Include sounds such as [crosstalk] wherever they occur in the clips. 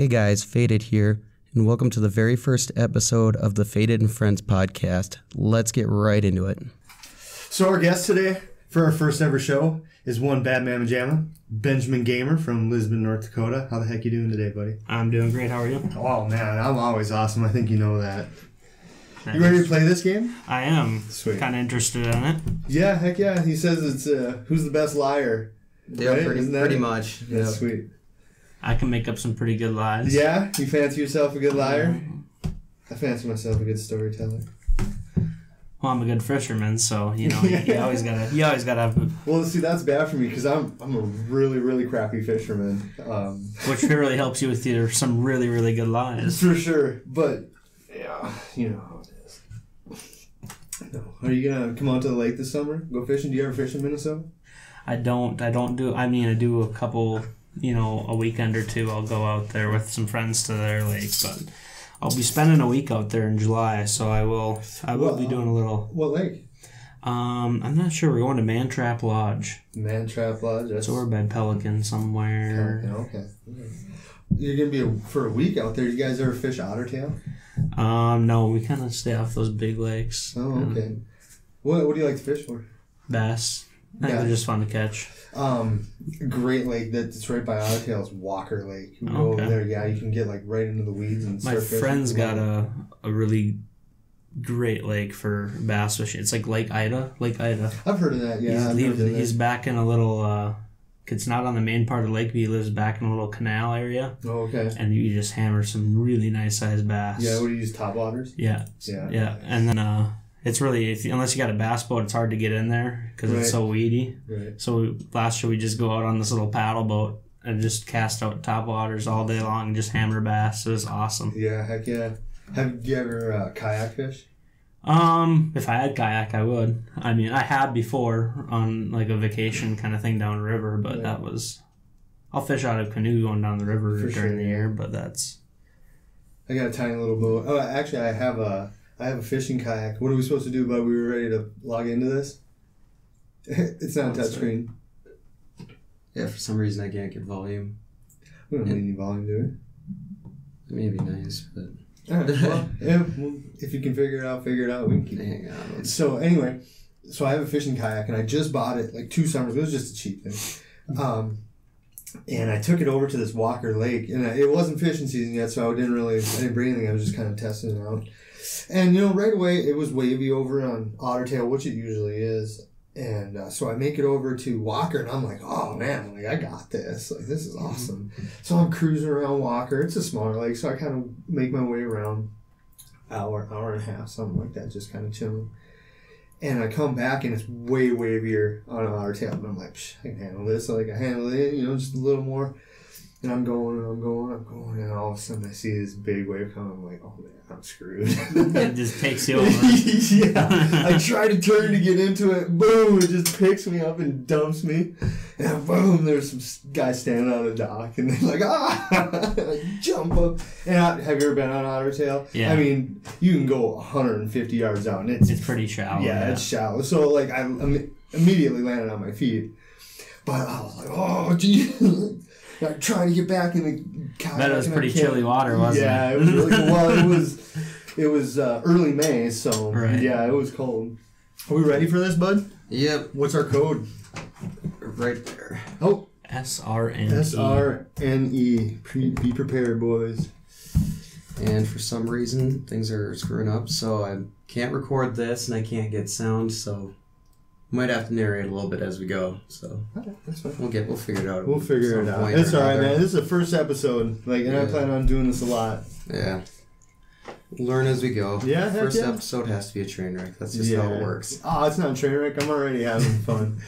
Hey guys, Faded here, and welcome to the very first episode of the Faded and Friends podcast. Let's get right into it. So our guest today for our first ever show is one bad mamma jamma, Benjamin Gamer from Lisbon, North Dakota. How the heck you doing today, buddy? I'm doing great. How are you? Oh man, I'm always awesome. I think you know that. You ready to play this game? I am. Sweet. Kind of interested in it. Yeah, heck yeah. He says it's uh, who's the best liar. Yeah, Right? pretty, Isn't that pretty much. That's Yeah. sweet. I can make up some pretty good lies. Yeah, you fancy yourself a good liar? I fancy myself a good storyteller. Well, I'm a good fisherman, so you know [laughs] you, always gotta you always gotta have, Well, see, that's bad for me because I'm I'm a really really crappy fisherman. Um, which really helps you with your some really really good lies. For sure, but yeah, you know how it is. No. Are you gonna come out to the lake this summer? Go fishing? Do you ever fish in Minnesota? I don't I don't do I mean I do a couple you know a weekend or two I'll go out there with some friends to their lake, but I'll be spending a week out there in July, so I will I will be doing a little. What lake? Um, I'm not sure. We're going to Mantrap Lodge. Mantrap Lodge. That's So we're by Pelican somewhere. okay. okay. You're gonna be a, for a week out there. You guys ever fish otter tail? Um, no, we kind of stay off those big lakes. Oh, okay. What What do you like to fish for? Bass. Yeah. they're just fun to catch. Um, great lake that's right by Ottertail is Walker Lake. You go Okay. over there, yeah, you can get like right into the weeds and My friend's got a, a really great lake for bass fishing. It's like Lake Ida. Lake Ida. I've heard of that. Yeah, I've he's, never he- been there. he's back in a little. Uh, it's not on the main part of the lake, but he lives back in a little canal area, Oh, okay. and you just hammer some really nice sized bass. Yeah, what do you use? Top waters. yeah, Yeah. yeah. And then uh, it's really if unless you got a bass boat, it's hard to get in there because Right. it's so weedy. Right. So we, last year we just go out on this little paddle boat and just cast out top waters all day long and just hammer bass. It was awesome. Yeah, heck yeah. Have you ever uh, kayak fish? Um, if I had kayak, I would. I mean, I had before on like a vacation kind of thing down river, but Yeah. that was. I'll fish out of canoe going down the river For during sure, the yeah. year, but that's I got a tiny little boat. Oh, actually, I have a I have a fishing kayak. What are we supposed to do? But we were ready to log into this. [laughs] it's not a touchscreen. Yeah, for some reason I can't get volume. We don't need any volume, do we? It may be nice, but? All right. Well, [laughs] yeah, well, if you can figure it out, figure it out. We can keep hang on. So anyway, so I have a fishing kayak and I just bought it like two summers. ago. It was just a cheap thing. Um, and I took it over to this Walker Lake, and I, it wasn't fishing season yet, so I didn't really, I didn't bring anything. I was just kind of testing it out. And you know, right away it was wavy over on Ottertail, which it usually is. And uh, so I make it over to Walker, and I'm like, oh man, like I got this. Like this is awesome. So I'm cruising around Walker. It's a smaller lake, so I kind of make my way around hour, hour and a half, something like that, just kind of chilling. And I come back and it's way wavier on Ottertail, and I'm like, Psh, I can handle this. Like I handle it, you know, just a little more. And I'm going and I'm going, I'm going, and all of a sudden I see this big wave coming. I'm like, oh man, I'm screwed. it just takes you [laughs] over. yeah. I [laughs] try to turn to get into it. Boom! It just picks me up and dumps me. And boom! There's some guy standing on the dock, and they're like, ah! [laughs] Jump up. And I, have you ever been on Otter Tail? Yeah. I mean, you can go 150 yards out, and it's It's pretty shallow. yeah, it's shallow. So like I im- immediately landed on my feet, but I was like, oh gee. I'm trying to get back in the kayak. That was pretty chilly water, wasn't yeah, it? it was really cold. Well, it was it was uh, early May, so Right. yeah, it was cold. Are we ready for this, bud? yep, What's our code? right there. Oh, S R N S R N E. Pre- Be prepared, boys. And for some reason, things are screwing up, so I can't record this and I can't get sound, so might have to narrate a little bit as we go. So Okay, that's fine. we'll get we'll figure it out. We'll figure it out. It's all right, another. man. This is the first episode, like, and I plan on doing this a lot. Yeah. Learn as we go. Yeah, First yeah. episode has to be a train wreck. That's just how it works. Oh, it's not a train wreck. I'm already having [laughs] fun.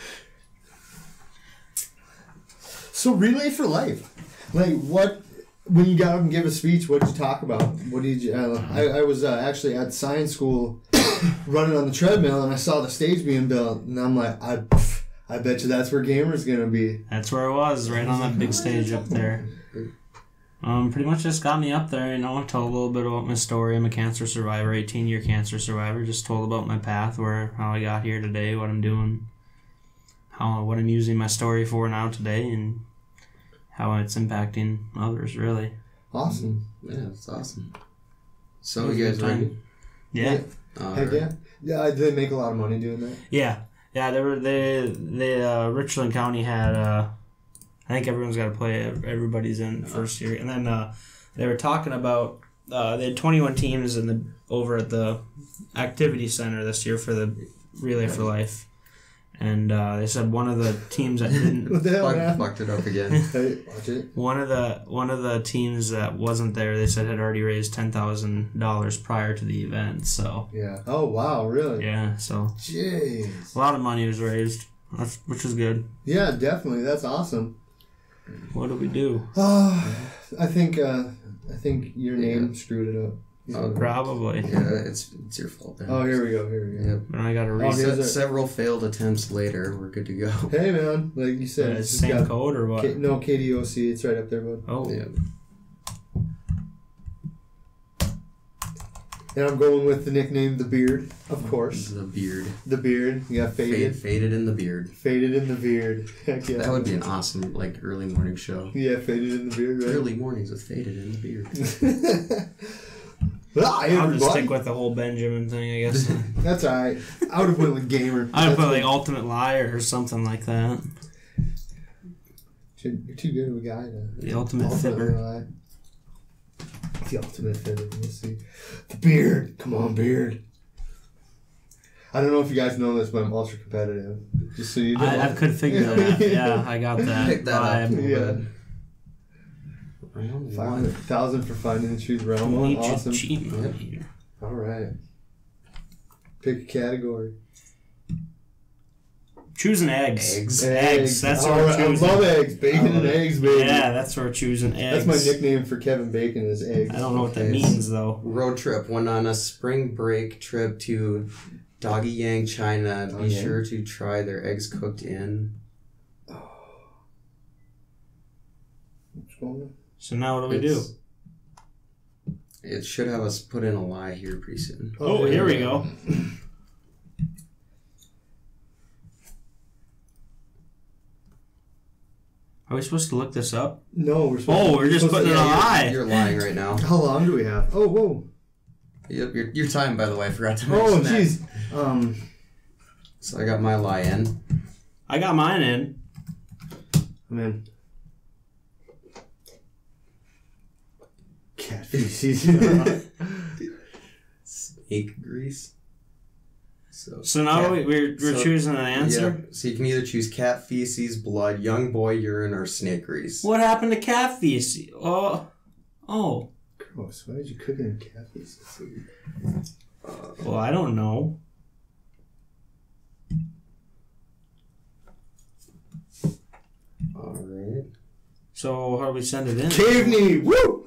So relay for life, like what? When you got up and gave a speech, what did you talk about? What did you? Uh, I, I was uh, actually at science school, [coughs] running on the treadmill, and I saw the stage being built, and I'm like, I, pff, I bet you that's where gamers gonna be. That's where it was, right on that big stage up there. Um, pretty much just got me up there, you know, told a little bit about my story. I'm a cancer survivor, 18 year cancer survivor. Just told about my path, where how I got here today, what I'm doing, how what I'm using my story for now today, and how it's impacting others. Really, Awesome. Yeah, it's awesome. So you guys ready? Yeah. All Heck right. yeah. Yeah, they make a lot of money doing that? Yeah, yeah. They were they they uh, Richland County had. Uh, I think everyone's got to play. Everybody's in first year, and then uh, they were talking about uh, they had twenty one teams in the over at the activity center this year for the Relay for Life, and uh, they said one of the teams that didn't. [laughs] Hell, Fuck, fucked it up again. [laughs] Hey, watch it. One of the one of the teams that wasn't there, they said had already raised ten thousand dollars prior to the event. So Yeah. Oh wow, really? yeah, so Jeez. a lot of money was raised, that's, which is good. Yeah, definitely. That's awesome. What do we do? Oh, [sighs] I think uh, I think your name screwed it up. Oh, Probably. Yeah, it's it's your fault. Ben. Oh, here we go. Here we go. Yep. But I got to Oh, read here's a- several failed attempts later, we're good to go. [laughs] Hey man, like you said, uh, it's just same got code or what? K- no KDOC. It's right up there, bud. Oh, Yeah. And I'm going with the nickname the Beard, of course. The beard. The Beard. You got Fade, faded, faded in the beard. faded in the beard. [laughs] Heck yeah. That would be an awesome like early morning show. Yeah, faded in the beard. Right? Early mornings with faded in the beard. [laughs] Hi I'll just stick with the whole Benjamin thing, I guess. [laughs] That's alright. I would have went with gamer. [laughs] I would That's put what- like Ultimate Liar or something like that. You're you're too good of a guy to. The Ultimate Ultimately Fibber. The ultimate fibber. Let's see. The beard. Come on, beard. I don't know if you guys know this, but I'm ultra competitive. Just so you know. I, I could figure that. Out. [laughs] Yeah, I got that. Pick that up. vibe. Yeah. Round Five one. thousand for finding the truth. Round one. Awesome. cheating Yep. here. All right. Pick a category. Choosing eggs. Eggs. Eggs. That's All what we're right, I choosing. love eggs. Bacon and love it. eggs, baby. Yeah, that's what we're choosing. Eggs. That's my nickname for Kevin Bacon is eggs. I don't know what that Okay. means though. Road trip. Went on a spring break trip to Dongyang, China. Doggy Be Yang? sure to try their eggs cooked in. Oh. What's going on? So now what do we do? It should have us put in a lie here pretty soon. Oh, here we go. [laughs] Are we supposed to look this up? No, we're supposed Oh, to, we're just supposed putting to- it on you're, lie. you're lying right now. How long do we have? Oh, whoa. Yep, your, your time, by the way, I forgot to mention Oh, that. jeez. Um, So I got my lie in. I got mine in. I'm in. Cat feces. Snake grease. So, So now cat- we, we're, we're so- choosing an answer. Yeah, so you can either choose cat feces, blood, young boy urine, or snake grease. What happened to cat feces? Oh, oh. Gross. Why did you cook it in cat feces? Well, I don't know. All right. So how do we send it in? Cave knee! Woo!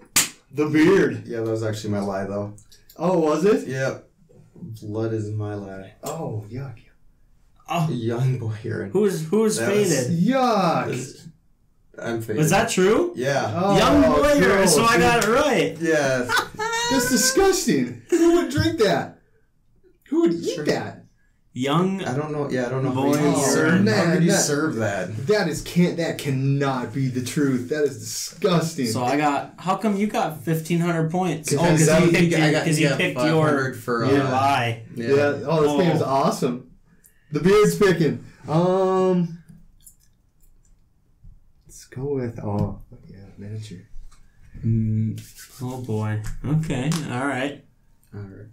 The beard. Yeah, that was actually my lie, though. Oh, was it? Yep. Blood is my lie. Oh, yuck. Oh, Young boy here. who's who's That was- faded? Yuck! I'm faded. Was that true? Yeah. Oh, Young boy, gross. so I got it right. Yeah. That's disgusting. Who would drink that? Who would eat Sure. that? Young. I don't know. Yeah, I don't know Boy how you urine. serve. How Man, could you that- serve that? That is can't. That cannot be the truth. That is disgusting. So I got. How come you got fifteen hundred points? Oh, Because because that you would picked, I your, got 'cause you yeah, picked 500 your, for uh, your lie. yeah. Yeah. Oh, this game is Oh. awesome. The beard's picking. Um. Let's go with oh yeah miniature. Mm, oh boy. Okay. All right. All right.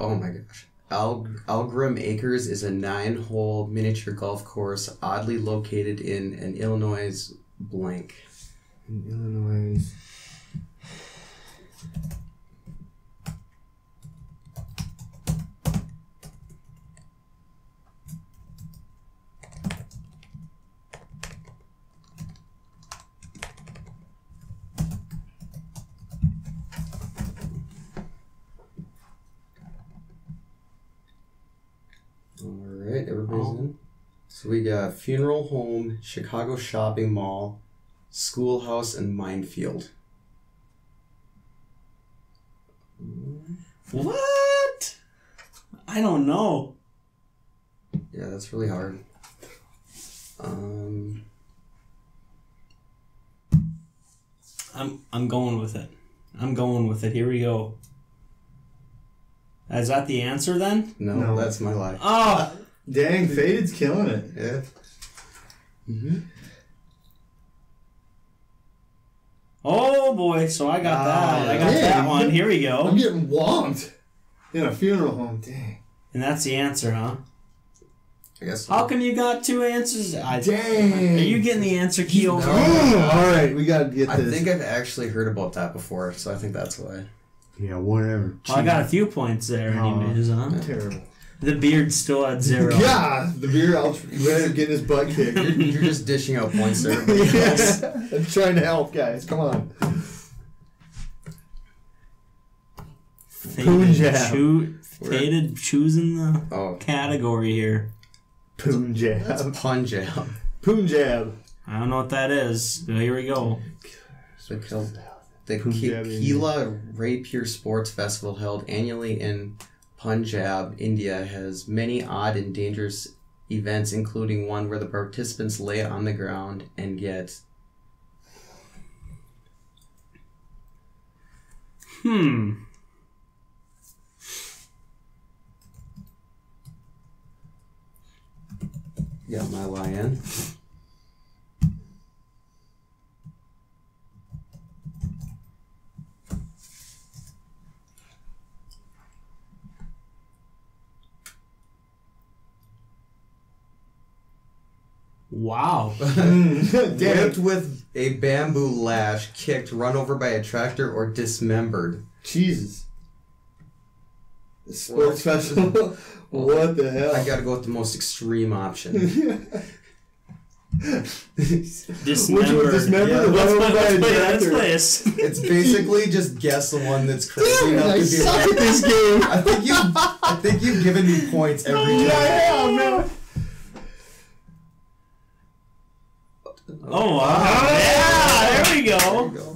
Oh my gosh. Al- Algrim Acres is a nine-hole miniature golf course oddly located in an Illinois blank. In Illinois. We got funeral home, Chicago shopping mall, schoolhouse, and minefield. What? I don't know. Yeah, that's really hard. Um, I'm I'm going with it. I'm going with it. Here we go. Is that the answer then? No, No. that's my life. Oh, Dang, Faded's killing it. Yeah. Mm-hmm. oh boy! So I got that. I got yeah. that one. Here we go. I'm getting whomped in a funeral home. Dang. And that's the answer, huh? I guess. How come you got two answers? I, Dang. Are you getting the answer key over? No. All right, we gotta get I this. think I've actually heard about that before, so I think that's why. yeah, whatever. Well, I got a few points there, anyways, huh? terrible. The beard's still at zero. [laughs] Yeah, the beard. beer out getting his butt kicked. You're, you're just dishing out points to everybody else. I'm trying to help, guys. Come on. Faded, Punjab. choo- faded choosing the Oh, category here. that's Punjab. Punjab. Punjab. I don't know what that is. But here we go. The, Kil- the Ki- Punjab, Kila Raipur Sports Festival held annually in Punjab, India, has many odd and dangerous events, including one where the participants lay on the ground and get Hmm. got my lion. Wow. [laughs] Whipped with a bamboo lash, kicked, run over by a tractor, or dismembered. Jesus. The sports festival. [laughs] what the hell? I gotta go with the most extreme option. [laughs] Dismembered. dismembered Yeah. Let's play, let's play, let's play this. It's basically just guess the one that's crazy Damn enough I to be suck like, at this game. I think you've, I think you've given me points every Yeah, time. yeah, man. Oh, wow. Yeah, there we go. There go. you go.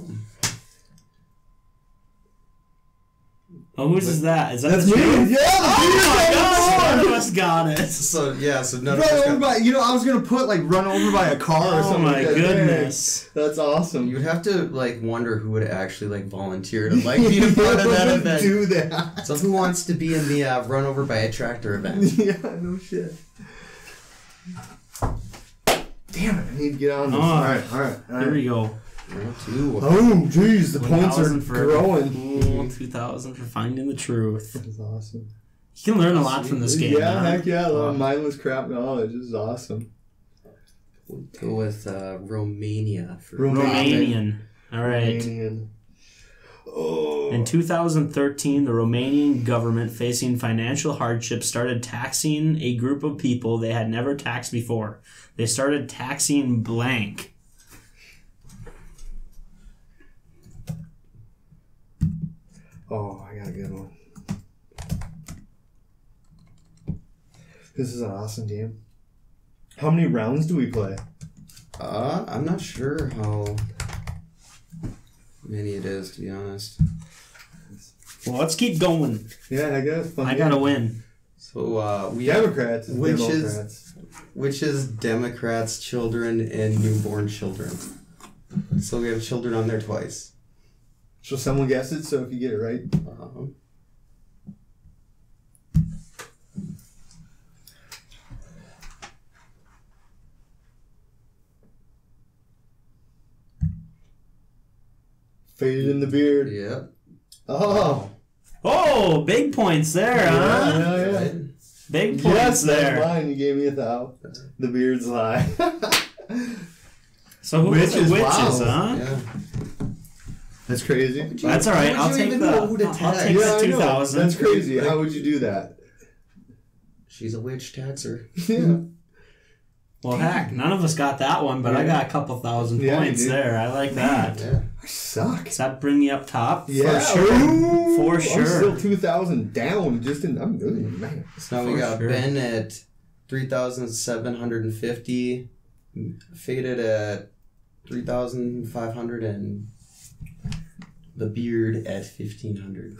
Oh, whose is that? Is that That's the me. truth? Yeah, Oh my god, the none of us got it. So yeah, so none of us over got, by, you know, I was gonna put like run over by a car or something. Oh something. my like goodness. Dang. That's awesome. You'd have to like wonder who would actually like volunteer to like [laughs] be a part of that event. Do that. So who wants to be in the uh, run over by a tractor event? [laughs] yeah, no shit. Damn it! I need to get on this. Oh. all right, all right, all Here right. we go. Round two. Oh, jeez, the points are 1,000 for growing. Cool, 2000 for finding the truth. That's awesome. You can learn a lot from this game. Yeah, huh? heck yeah. A lot of mindless crap knowledge. This is awesome. We'll go with uh, Romania for Romanian. All right. Romanian. Oh. In 2013, the Romanian government, facing financial hardship, started taxing a group of people they had never taxed before. They started taxing blank. Oh, I got a good one. This is an awesome game. How many rounds do we play? Uh, I'm not sure how many it is to be honest. Well, let's keep going. Yeah, I guess. Fun I game. gotta win. So uh, we Democrats. is Which is- Democrats. Which is Democrats, children, and newborn children. So we have children on there twice. So someone guess it. So if you get it right, Um, faded in the beard. yeah. Oh, Oh, big points there, huh? yeah, yeah. Right? Big points Yes, that's there. mine. You gave me a thou. The beard's lie. So who was Witches, it? Witches, wow. huh? Yeah. that's crazy. That's all right. I'll you take even the. know who to I'll take Yeah, the I two know. That's crazy. How would you do that? She's a witch taxer. [laughs] Yeah. Well, heck, none of us got that one, but I got a couple thousand Yeah, points there. I like that. Yeah. I suck. Does that bring you up top? Yeah, For sure. Ooh, For I'm sure. still two thousand down. Just in. I'm good, man. So now we got sure. Ben at 3,750, Faded at 3,500, and the Beard at 1,500.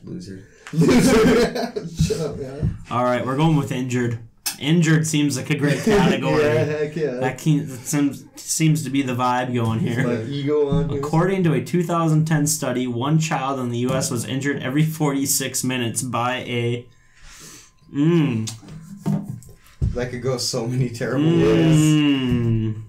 [laughs] Loser. Loser. [laughs] Shut up, man. All right, we're going with injured. Injured seems like a great category. [laughs] yeah, heck yeah. That, can, that seems, seems to be the vibe going here. ego on here. According to a 2010 study, one child in the U.S. was injured every 46 minutes by a. Mmm. That could go so many terrible mm. ways. Mmm.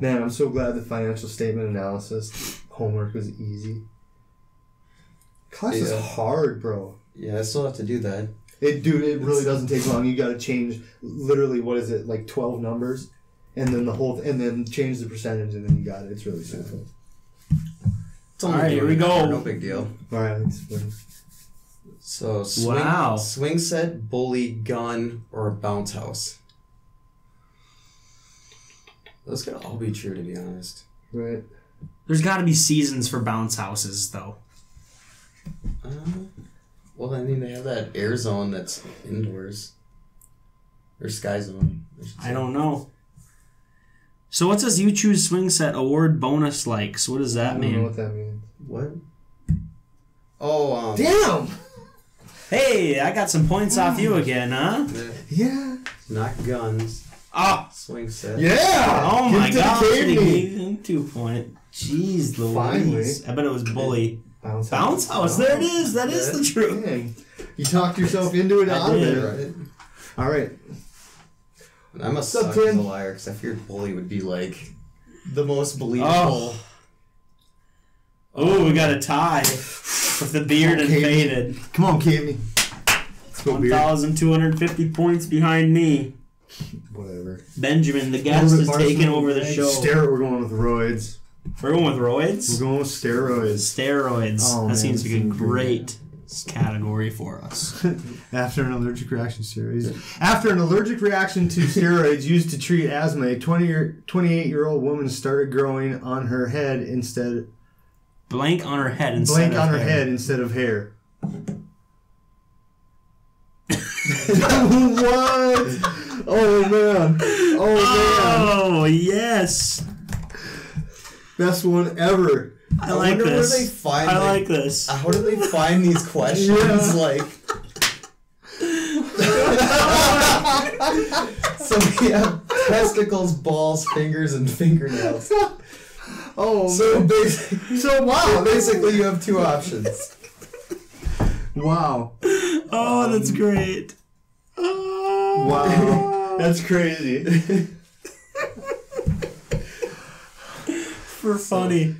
Man, I'm so glad the financial statement analysis homework was easy. Class is hard, bro. Yeah, I still have to do that. It, dude, it really doesn't take long. You got to change literally what is it, like twelve numbers, and then the whole, and then change the percentage, and then you got it. It's really simple. It's only All right, here we go. No big deal. All right. So swing, Wow. swing set, bully, gun, or a bounce house. Those could all be true, to be honest. Right. There's got to be seasons for bounce houses, though. Uh, well, I mean, they have that air zone that's indoors, or sky zone. should I don't know. So what says you choose swing set award bonus likes? What does I that don't know mean? what that means. What? Oh, um, Damn. Hey, I got some points off you again, huh? Yeah. not guns. Oh, Swing set. Yeah. oh Give my it to the gosh, cave he me. gave him two point. Jeez Finally. Louise. I bet it was bully. Bounce, Bounce house, there it is. That is the truth. Dang. You talked yourself into it out of did. it. Right. All right. I must What's up, suck as a liar because I feared bully would be like the most believable. Oh. Oh, we got a tie with the beard and Okay. faded. Come on, Cammy. Let's go, 1,250 points behind me. Whatever. Benjamin, the guest, is taking over the show. Steroid. We're going with roids. We're going with roids. We're going with steroids. Steroids. Oh, that man, seems like a great category for us. [laughs] After an allergic reaction steroids. After an allergic reaction to steroids used to treat asthma, a 20 year, 28 year old woman started growing on her head instead Blank on her head instead of hair. blank of on her hair. head instead of hair. [laughs] [laughs] what? Oh man! Oh man! Oh, yes. Man! Best one ever. I, I like wonder where this. they find I the- like this. How do they find these [laughs] questions? Yeah. Like, [laughs] so we have testicles, balls, fingers, and fingernails. Oh So basically, So wow! basically, you have two options. Wow! Oh, that's um, great. Oh. Wow! [laughs] That's crazy. For funny.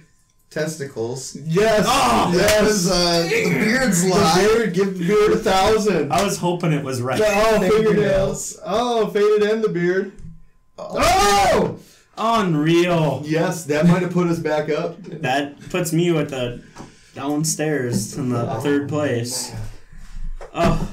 Testicles. Yes! Oh, yes! Uh, the beard's The beard, give the beard a thousand. I was hoping it was right. Oh, Fingernails. fingernails. Oh, faded and the beard. Oh! Unreal. Yes, that might have put us back up. That puts me with the downstairs in the third place. Oh.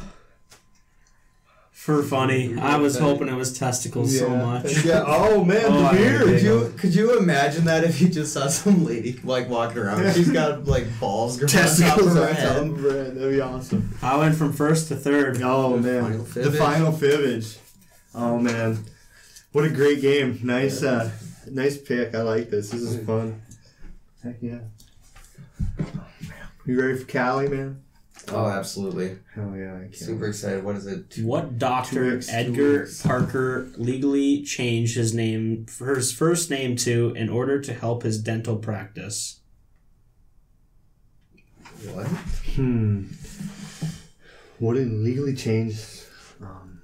For funny. I was hoping it was testicles so much. [laughs] Yeah. Oh man, Oh, the beard. Could you could you imagine that if you just saw some lady like walking around? She's got like balls growing on top of Testicles her on top of her head. That'd be awesome. I went from first to third. Oh The man, final the final fibbage. Oh man, what a great game. Nice, uh, nice pick. I like this. This is fun. Heck yeah. You ready for Cali, man? Oh, absolutely. Hell yeah, I can't. Super excited. What is it? What doctor Two two Edgar weeks. [laughs] Parker legally changed his name for his first name to in order to help his dental practice? What? Hmm. What did legally change? Um,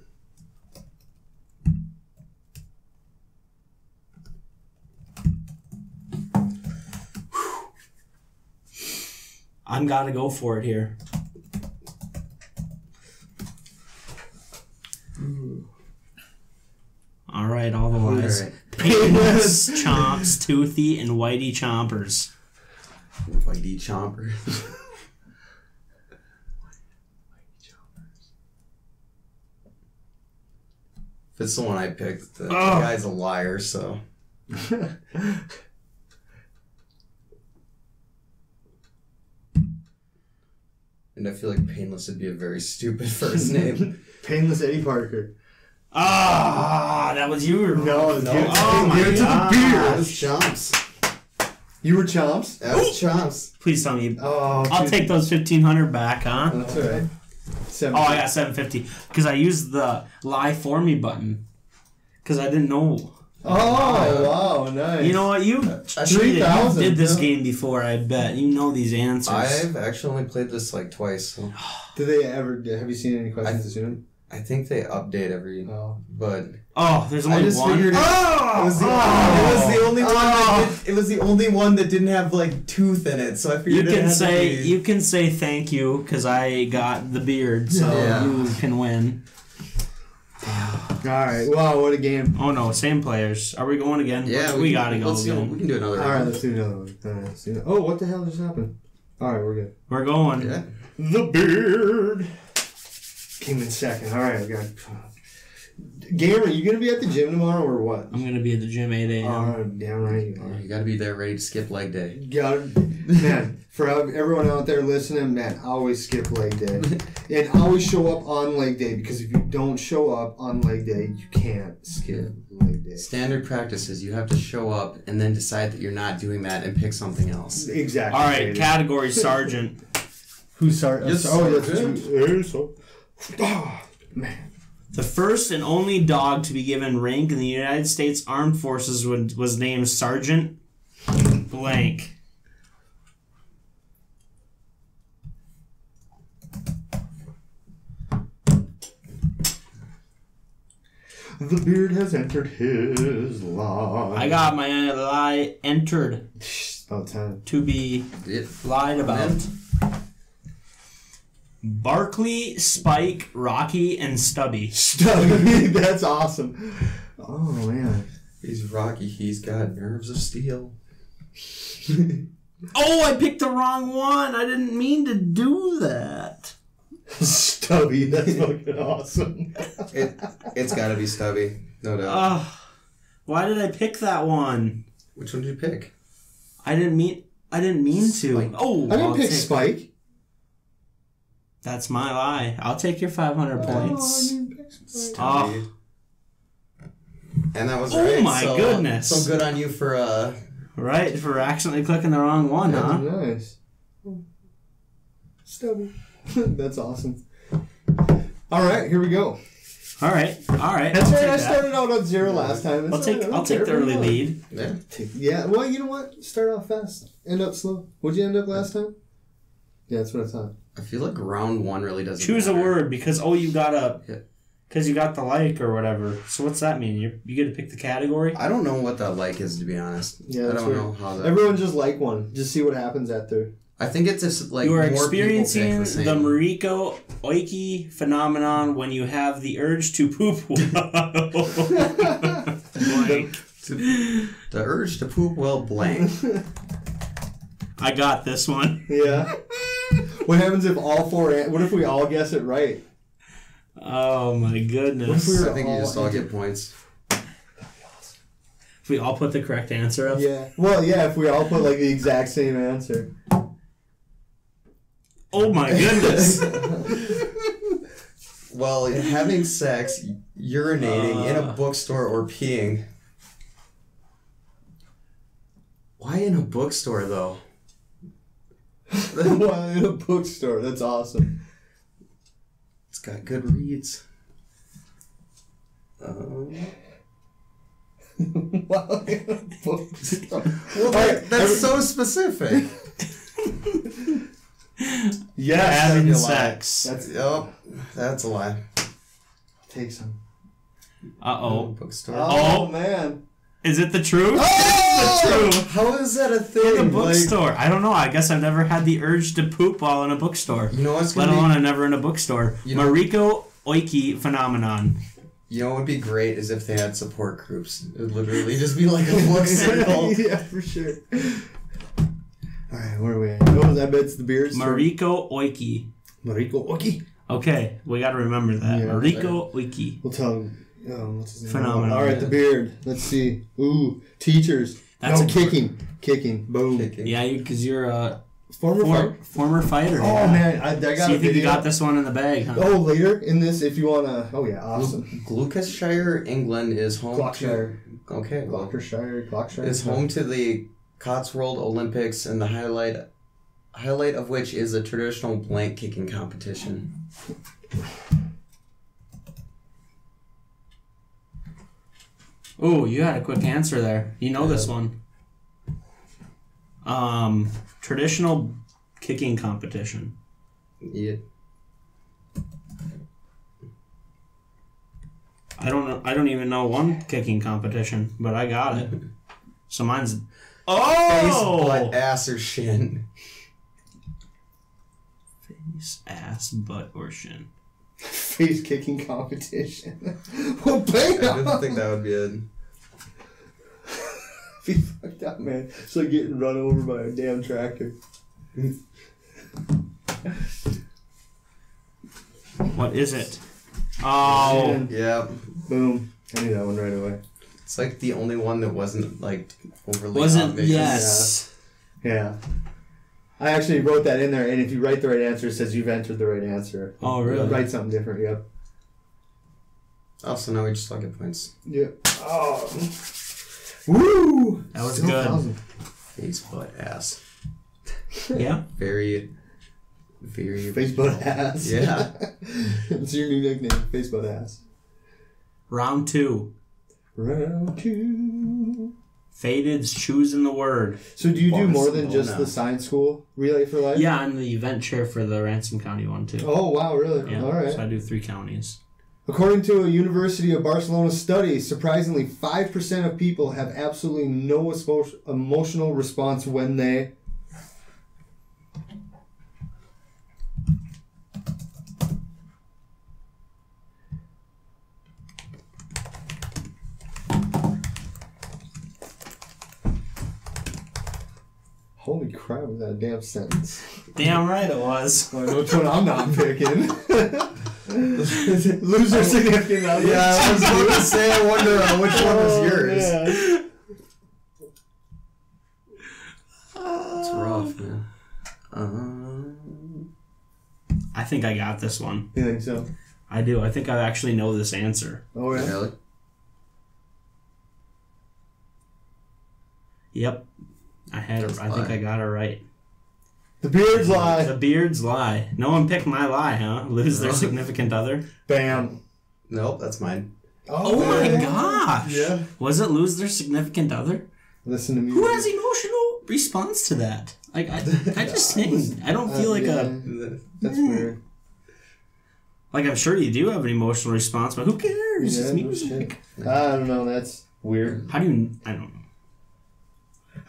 I'm gonna go for it here. All right, all the lies. Alright. Painless, chomps, toothy, and whitey chompers. Whitey chompers. [laughs] If it's the one I picked, the, the Oh. guy's a liar, so. [laughs] And I feel like Painless would be a very stupid first [laughs] name. Painless Eddie Parker. Ah, that was you. No, No. give, Oh my give it to God. the beard. Those chomps. You were chomps. That was Chomps. Please tell me. Oh, I'll dude. take those fifteen hundred back, huh? That's all right. Seven. Oh, I got seven fifty because I used the lie for me button because I didn't know. Oh, wow, nice. You know what? You I cheated. You 3,000, did this yeah. game before. I bet you know these answers. I've actually only played this like twice, so [sighs] Did they ever? Have you seen any questions this soon? I think they update every. Oh. But oh, there's only I just one. figured it, oh, it was the oh. it was the only one that Oh. did, it was the only one that didn't have like tooth in it. So I You figured it can had to say be- you can say thank you because I got the beard, so Yeah. you can win. All right. Wow, what a game. Oh no, same players. Are we going again? Yeah, we, can- gotta go let's do- we can do another. All right, let's do another one. All right, let's do that. Oh, what the hell just happened? All right, we're good. We're going. Yeah. The beard came in second. All right, I got. Gamer, you gonna be at the gym tomorrow or what? I'm gonna be at the gym 8 a.m. Oh, damn right you are. You got to be there ready to skip leg day. Got man. For everyone out there listening, man, always skip leg day, [laughs] and always show up on leg day because if you don't show up on leg day, you can't skip leg day. Standard practices: you have to show up and then decide that you're not doing that and pick something else. Exactly. All right, Jaden. category sergeant. [laughs] Who's sorry? Uh, yes, oh, that's Sergeant. so. Oh, man. The first and only dog to be given rank in the United States Armed Forces was, was named Sergeant Blank. The beard has entered his life. I got my lie entered About time. to be lied about. Barkley, Spike, Rocky, and Stubby. [laughs] Stubby, that's awesome. Oh man. he's Rocky. He's got nerves of steel. [laughs] Oh, I picked the wrong one. I didn't mean to do that. Stubby, that's fucking awesome. [laughs] It, it's got to be Stubby, no doubt. Ugh. why did I pick that one? Which one did you pick? I didn't mean. I didn't mean to. Oh, I didn't I'll pick take- Spike. That's my lie. I'll take your 500 points. Oh, I didn't pick Spike. Oh. And that was Oh right. my so, goodness. So good on you for uh. Right, for accidentally clicking the wrong one, That's huh? nice. Stubby. [laughs] that's awesome. All right, here we go. All right, all right. That's I'll right. take I that. started out on zero last time. I'll take. I I'll take the early Bring it on. lead. Yeah. Yeah, well, you know what? Start off fast, end up slow. What'd you end up last time? Yeah, that's what I thought. I feel like round one really doesn't. Choose a word because oh, you got a. Yeah. Because you got the like or whatever. So what's that mean? You you get to pick the category. I don't know what that like is to be honest. Yeah, I don't weird. know how that. Everyone just like one. Just see what happens at there. I think it's just like you are more experiencing the, the, same. Mariko Aoki phenomenon when you have the urge to poop. [laughs] Blank. the urge to poop well blank. [laughs] I got this one. Yeah. [laughs] what happens if all four? An- what if we all guess it right? Oh my goodness. What if we were- I think you all just all get points. If we all put the correct answer up. Yeah. Well, yeah. If we all put like the exact same answer. Oh my goodness. [laughs] Well, having sex, urinating in a Uh. bookstore, or peeing. Why in a bookstore though? Well, in a bookstore. That's awesome. It's got good reads. Um, [laughs] well, in a bookstore. well, that, that's so specific. [laughs] Yes. Having that'd be a lie. sex. That's oh, that's a lie. take some. Uh oh. bookstore. Oh, Oh. man. Is it the truth? Oh! The truth. How is that a thing? In a Like, bookstore. I don't know. I guess I've never had the urge to poop while in a bookstore. you know what's Let alone be, I'm never in a bookstore. You know- Mariko Aoki phenomenon. You know what would be great is if they had support groups. It would literally just be like a book [laughs] circle. yeah, for sure. All right, where are we at? Oh, I bet it's the beers. Mariko Aoki. Mariko. Okay. Okay, we got to remember that. Yeah. Mariko Aoki. We'll tell him. Um, what's his name? Phenomenal. All right, the beard. Let's see. Ooh, teachers. That's no a- kicking, kicking. Boom. Kicking. Yeah, because you, are a Former for, fighter. former fighter. Oh yeah. man, I, I got So a you think video. you got this one in the bag, huh? Oh, later in this, if you wanna. Oh yeah, awesome. Gloucestershire, England is home Clockshire, to. Okay, well, Gloucestershire, is home to the Cotswold Olympics, and the highlight highlight of which is a traditional blank kicking competition. Oh, you had a quick answer there. You know this one. Um, traditional kicking competition. Yeah. I don't know. I don't even know one kicking competition, but I got it. So mine's. oh Face, butt, ass, or shin. face, ass, butt, or shin. [laughs] Face kicking competition. [laughs] well, I bam! didn't think that would be it. [laughs] Be fucked up, man. It's like getting run over by a damn tractor. What is it? Oh, And Yeah. boom. I knew that one right away. It's like the only one that wasn't like overly wasn't obvious. yes. Yeah. I actually wrote that in there, and if you write the right answer, it says you've entered the right answer. Oh, really? Write something different, yep. Oh, so now we just all get points. Yep. Oh. Woo! That was Still good. thousand. Face, butt, ass. [laughs] Yeah. Very, very. Face butt ass. Yeah. [laughs] it's your new nickname, face butt ass. Round two. Round two. Faded's choosing the word. So do you do more than just the science school relay for life? Yeah, I'm the event chair for the Ransom County one too. Oh wow, really? Yeah. All right. So I do three counties. According to a University of Barcelona study, surprisingly, 5% of people have absolutely no esmo- emotional response when they. Holy crap, was that a damn sentence? Damn right it was. I know which one I'm not picking. [laughs] [laughs] Loser significant other. Yeah, I was going [laughs] to say. I wonder uh, which one was yours. Yeah. It's rough, man. Um, I think I got this one. You think so? I do. I think I actually know this answer. Oh yeah. really? Yep. I had it. I think. I got it right. The beards lie. The beards lie. No one picked my lie, huh? [laughs] Lose their significant other. Bam. Nope, that's mine. Oh my gosh! Yeah. Was it lose their significant other? Listen to me. Who has emotional response to that? Like I, I [laughs] just think I don't feel like a That's weird. like I'm sure you do have an emotional response, but who cares? Yeah, it's music. shit. I don't know. That's weird. How do you? I don't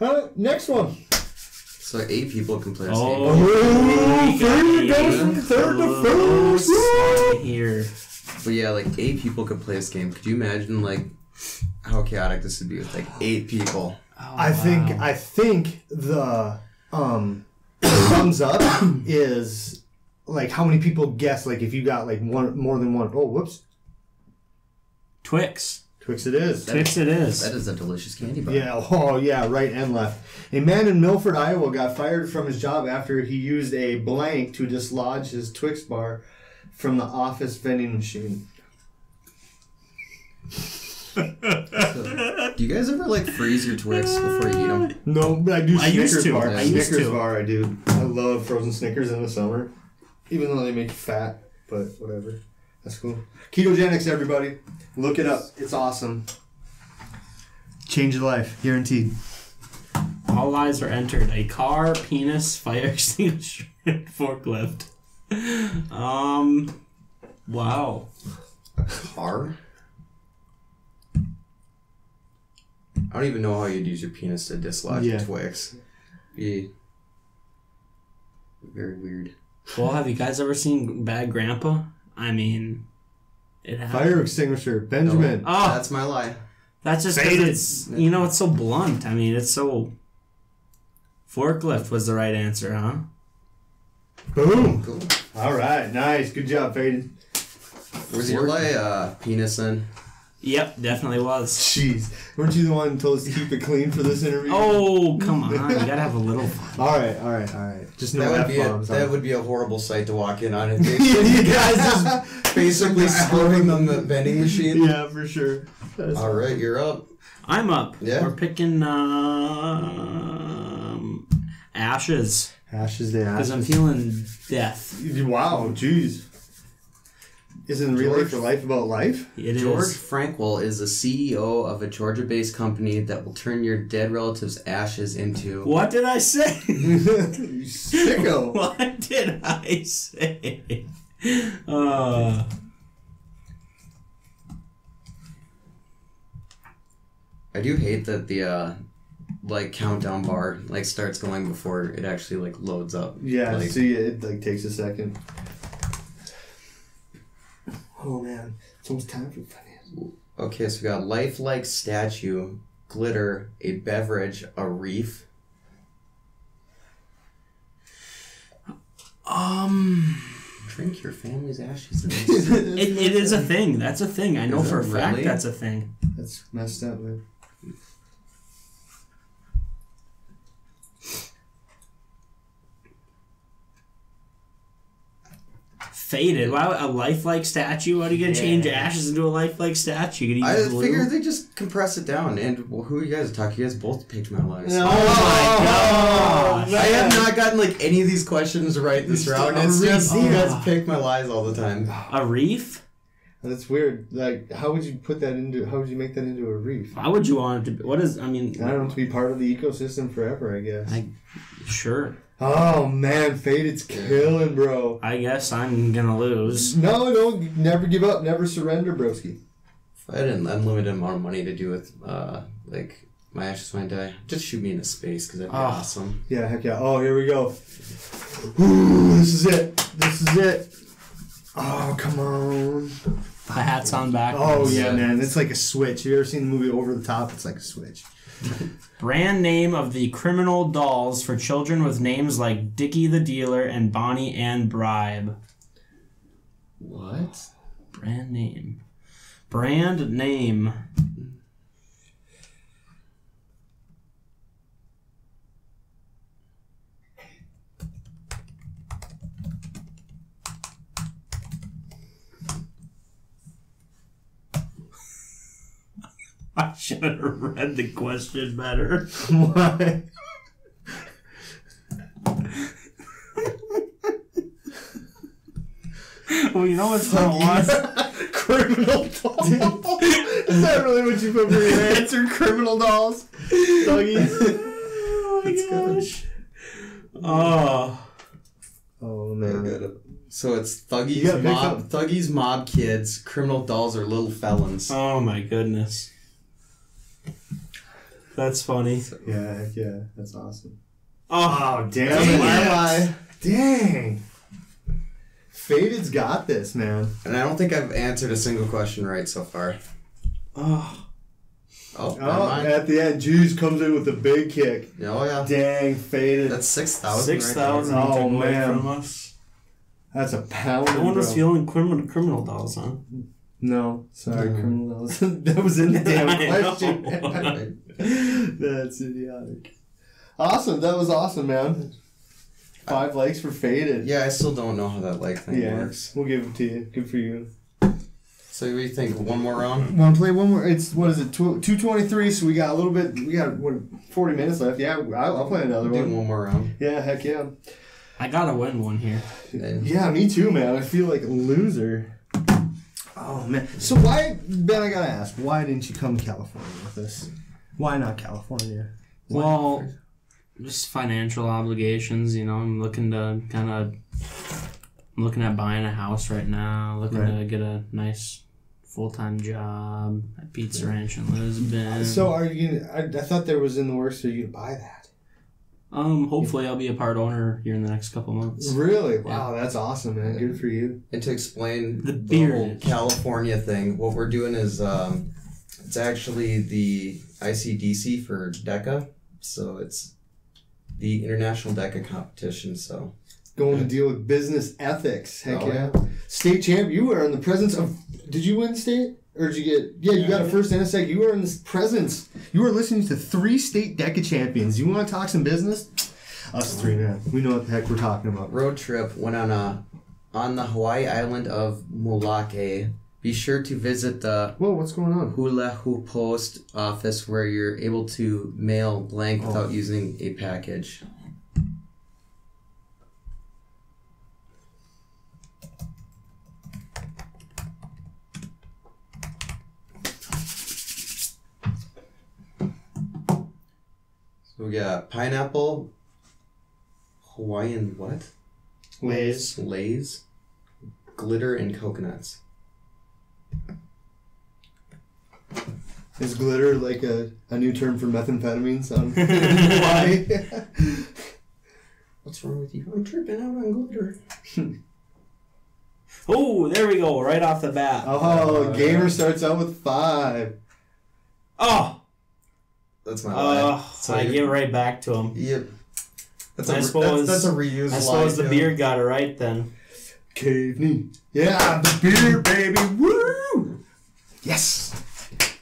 know. Uh, next one. So eight people can play this game. Oh, you got third goes from third to close first. Here. But yeah, like eight people could play this game. Could you imagine like how chaotic this would be with like eight people? Oh, I think. I think the um [coughs] thumbs up is like how many people guess like if you got like one more than one. Oh, whoops. Twix. Twix it is. Twix it is. That is a delicious candy bar. Yeah, [laughs] oh yeah, right and left. A man in Milford, Iowa got fired from his job after he used a blank to dislodge his Twix bar from the office vending machine. [laughs] Do you guys ever like freeze your Twix before you eat them? No, but I do I Snickers used to. bar. I used Snickers to. bar, I do. I love frozen Snickers in the summer, even though they make you fat. But whatever, that's cool. Ketogenics, everybody, look it up. It's awesome. Change your life, guaranteed. All lies are entered. A car, penis, fire [laughs] extinguisher, and forklift. Um. Wow. Car? I don't even know how you'd use your penis to dislodge Yeah. Twix. Be very weird. Well, have you guys ever seen Bad Grandpa? I mean, it happened. Fire extinguisher, Benjamin. Oh, That's my lie. that's just 'cause Faded. it's you know it's so blunt. I mean, it's so. Forklift was the right answer, huh? Boom. Cool. All right, nice, good job, Faden. Where's your lie, uh, penis in? Yep, definitely was. Jeez, weren't you the one who told us to keep it clean for this interview? Oh, come on. You gotta have a little fun. All right, all right, all right. Just no That would F be a, bombs. that would be a horrible sight to walk in on. [laughs] It. you guys just basically [laughs] screwing on the vending machine. Yeah, for sure. That's All right, you're up. I'm up. Yeah. We're picking, uh. Ashes. Ashes to Because I'm feeling death. Wow, jeez. Isn't real life George- for life about life? It is. George Frankwell is the CEO of a Georgia-based company that will turn your dead relatives' ashes into. What did I say? [laughs] [laughs] you sicko. what did I say? Uh, I do hate that the uh, like countdown bar like starts going before it actually like loads up. Yeah, Like- see, it like takes a second. Oh man, it's almost time for finance. Okay, so we got lifelike statue, glitter, a beverage, a reef. um, Drink your family's ashes. in [laughs] it, it is a thing. That's a thing. I know Is for a it fact really? that's a thing. That's messed up, man. Faded. Why a lifelike statue? Why are you gonna change ashes into a lifelike statue? You I gonna use glue? figure they just compress it down. And well, who are you guys talking? You guys both picked my lives. Oh my oh, gosh. I have not gotten like any of these questions right this You round. It's just you ah. guys Oh. pick my lies all the time. a reef. That's weird. Like, how would you put that into? How would you make that into a reef? How would you want it to? Be, what is? I mean, I don't know to be part of the ecosystem forever. I guess. I- sure. Oh man, Faded's killing, bro. I guess I'm gonna lose. No, no, never give up, never surrender, broski. If I had an unlimited amount of money to do with uh like my ashes when I die, just shoot me into space because that'd be Oh. awesome. Yeah, heck yeah. Oh, here we go. Ooh, this is it. This is it. Oh, come on. The hat's on back. Oh yeah, Yeah. man. It's like a switch. You ever seen the movie Over the Top? It's like a switch. [laughs] Brand name of the criminal dolls for children with names like Dickie the Dealer and Bonnie and Bribe. What? Brand name. Brand name. I should have read the question better. Why? Well, you know what's going on? [laughs] criminal dolls. [laughs] is that really what you put for your answer? Criminal dolls? Doggies? [laughs] Oh my That's good. gosh. Oh. Oh man. So it's Thuggies mob. Thuggies mob kids, criminal dolls, or little felons. Oh my goodness. That's funny. Yeah, heck yeah. That's awesome. Oh, Oh damn That's it. why Dang. Faded's got this, man. And I don't think I've answered a single question right so far. oh. Oh, Oh, at the end, Juice comes in with a big kick. Oh yeah, Dang, Faded. that's six thousand. Six thousand Oh, you took away man. from us. That's a pound. No one was feeling criminal criminal dolls, huh? No, sorry, hmm. No. criminals. [laughs] that was in the [laughs] damn I know. question. [laughs] [laughs] That's idiotic. Awesome, that was awesome, man. Five likes for faded. Yeah, I still don't know how that like thing Yeah, works. we'll give it to you. Good for you. So what do you think? One more round? Want to play one more? It's what is it? Two twenty three. So we got a little bit. We got what forty minutes left. Yeah, I'll, I'll play another Do one. one more round. Yeah, heck yeah. I gotta win one here. Yeah, me too, man. I feel like a loser. Oh man. So why, Ben? I gotta ask. Why didn't you come to California with us? Why not California? Well, just financial obligations. You know, I'm looking to kind of. I'm looking at buying a house right now. Looking Right. to get a nice full time job at Pizza Ranch in Lisbon. So are you gonna? I, I thought there was in the works for you to buy that. um, hopefully I'll be a part owner here in the next couple months. Really? Wow, that's awesome, man. Good for you. and to explain The the, whole California thing, what we're doing is um, it's actually the ICDC for DECA, so it's the International DECA competition. So Going to deal with business ethics. Heck Oh, yeah. State champ. You were in the presence of. Did you win state? Or did you get? Yeah, you got a first and a second. You were in the presence. You were listening to three state DECA champions. You want to talk some business? Us three, man. We know what the heck we're talking about. road trip went on a on the Hawaii island of Molokai be sure to visit the Whoa, what's going on? Hula Hoop Post office where you're able to mail blank oh. without using a package. So we got pineapple, Hawaiian what? Lays. Lays, glitter, and coconuts. Is glitter like a, a new term for methamphetamines on [laughs] Hawaii? [laughs] What's wrong with you? I'm tripping out on glitter. [laughs] Oh, there we go. Right off the bat. oh, Uh, gamer starts out with five. Oh, That's my lie. oh So I you- give right back to him. Yep. That's I a, suppose- that's, that's a reused I lie. suppose the too. beard got it right then. Caveney. Yeah, the beer, baby. Woo! Yes.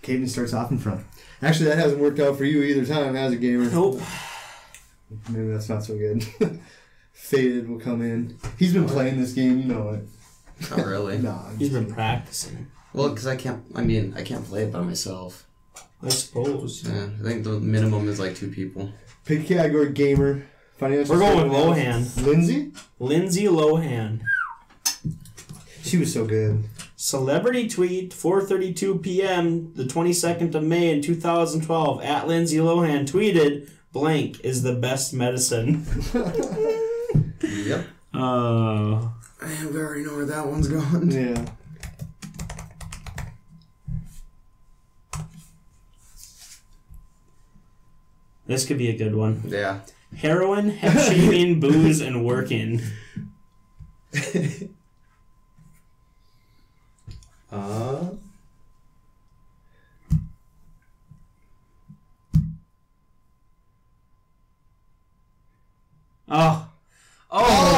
Caden starts off in front. Actually, that hasn't worked out for you either time, has it, gamer? Nope. Maybe that's not so good. [laughs] Faded will come in. He's been playing this game, you know it. Not really. [laughs] Nah, I'm He's just been kidding. practicing. Well, because I can't. I mean, I can't play it by myself. I suppose. Yeah, I think the minimum is like two people. Pick category gamer. Financial. We're going statement. Lohan. Lindsay? Lindsay Lohan. She was so good. Celebrity tweet 4:32 p.m. the 22nd of May in 2012 at Lindsay Lohan tweeted blank is the best medicine. [laughs] Yep. Uh, oh. And we already know where that one's going. Yeah. This could be a good one. Yeah. Heroin, head shaving, [laughs] booze, and working. [laughs] Uh. Oh. Oh,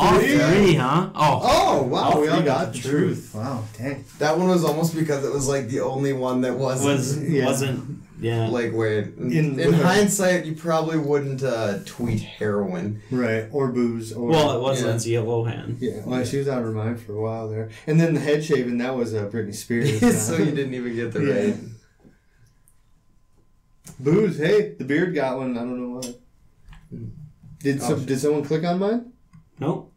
all all three? three, huh? Oh. Oh, wow. All we all got the truth. Wow, dang. That one was almost because it was like the only one that wasn't. Was Yeah. wasn't yeah. like where in, In- in, hindsight you probably wouldn't uh, tweet heroin. Right. Or booze. Or, Well, it was Yeah. Lindsay Lohan. Yeah, well, she was out of her mind for a while there. And then the head shaving, that was uh, Britney Spears. [laughs] so you didn't even get the Yeah. right. Booze, hey, the beard got one. I don't know why. Did Oh, some, did someone click on mine? Nope.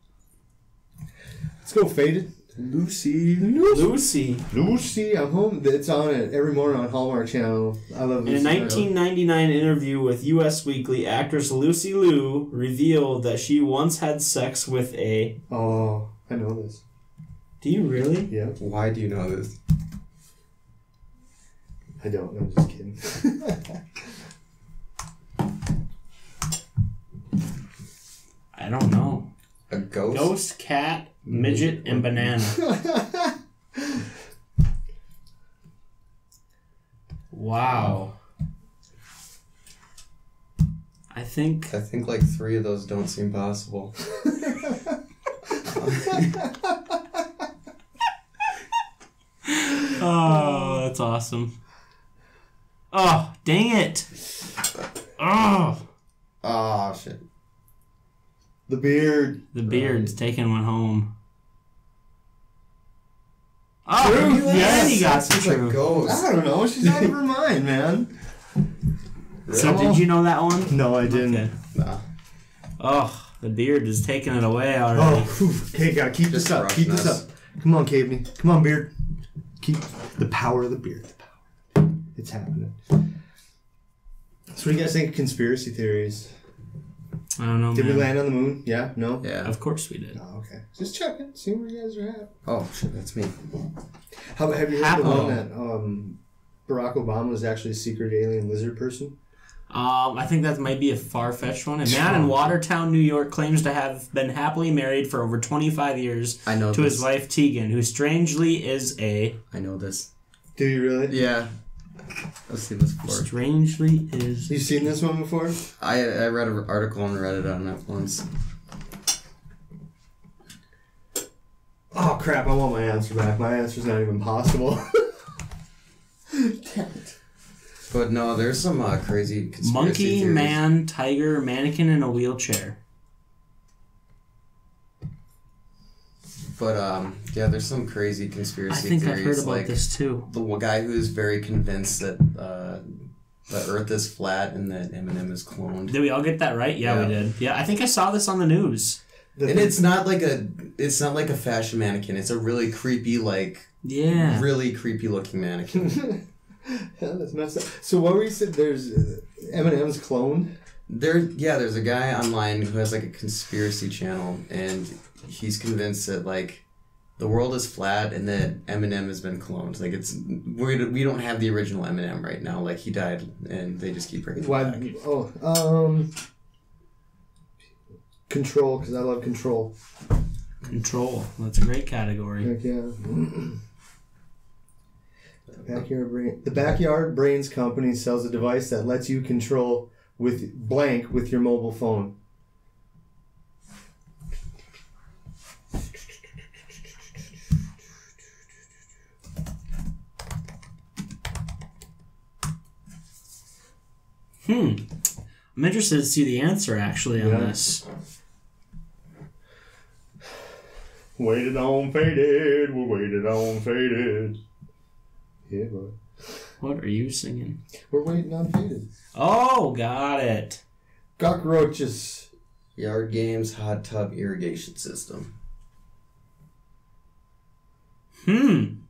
Let's go faded. Lucy. Lucy. Lucy, I'm home. It's on it every morning on Hallmark Channel. I love Lucy. In a 1999 interview with US Weekly, actress Lucy Liu revealed that she once had sex with a. Oh, I know this. Do you really? Yeah, Why do you know this? I don't. I'm just kidding. [laughs] I don't know. A ghost? Ghost, cat, midget, and banana. [laughs] Wow. I think I think like three of those don't seem possible. [laughs] Oh, that's awesome. Oh, dang it. [laughs] Oh, Oh shit. The beard. the beard's taking one home. Oh, Truth, yeah, yes. he got the Seems like truth. ghost. I don't know. She's out of her mind, man. So did you know that one? No, I didn't. Okay. Nah. Oh, the beard is taking it away Oh, already. phew. okay, gotta keep Just this up. Keep this up. Come on, Caveney. Come on, beard. Keep the power of the beard. The power. It's happening. So, what do you guys think of conspiracy theories? I don't know. Did we land on the moon? Yeah? No? Yeah. Of course we did. Oh, okay. Just checking. See where you guys are at. Oh shit, that's me. How have you heard Hap- the one oh. that um, Barack Obama was actually a secret alien lizard person? Um, I think that might be a far fetched one. A man in Watertown, New York, claims to have been happily married for over 25 years I know to this. his wife Tegan, who strangely is a I know this. Do you really? Yeah. I've seen this before. strangely is. You've seen this one before? I I read an article and read it on it once. Oh crap! I want my answer back. My answer's not even possible. [laughs] Damn it. But no, there's some uh, crazy conspiracy Monkey, theories. man, tiger, mannequin in a wheelchair. But um, yeah, there's some crazy I conspiracy think I've theories. heard about like this too. the guy who's very convinced that uh, the Earth is flat and that Eminem is cloned. Did we all get that right? Yeah, we did. Yeah, I think I saw this on the news. The And it's not like a it's not like a fashion mannequin. It's a really creepy, like Yeah. really creepy looking mannequin. [laughs] Yeah, that's messed up. So what were you said? There's uh, Eminem's clone. There, yeah, there's a guy online who has like a conspiracy channel, and he's convinced that like the world is flat and that Eminem has been cloned. Like it's we we don't have the original Eminem right now. Like he died, and they just keep bringing him Why? back. Oh, um, control because I love control. Control. That's a great category. Heck yeah. Backyard brain. The Backyard Brains company sells a device that lets you control with blank with your mobile phone. Hmm. I'm interested to see the answer actually on Yeah. this. Waited on faded. We're waited on faded. Yeah, bro. What are you singing? We're waiting on faded. Oh, got it. Cockroaches. Yard games, hot tub irrigation system. Hmm.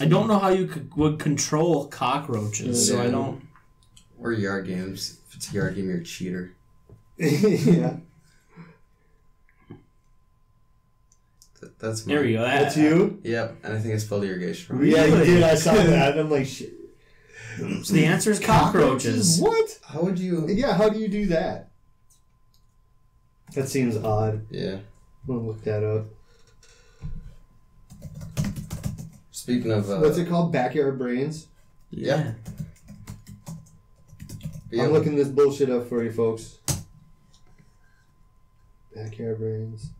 I don't know how you could, would control cockroaches, so I don't. Or yard games. If it's a yard game, you're a cheater. [laughs] yeah. Th- That's There mine. we go. That, That's you? Yep, and I think I spelled irrigation wrong. Yeah, you did. I saw [laughs] that. I'm like, shit. So the answer is cockroaches. What? How would you? Uh, yeah, how do you do that? That seems odd. Yeah. I'm gonna look that up. Speaking of, uh, What's it called? Backyard brains. Yeah. yeah, I'm looking this bullshit up for you, folks. Backyard brains.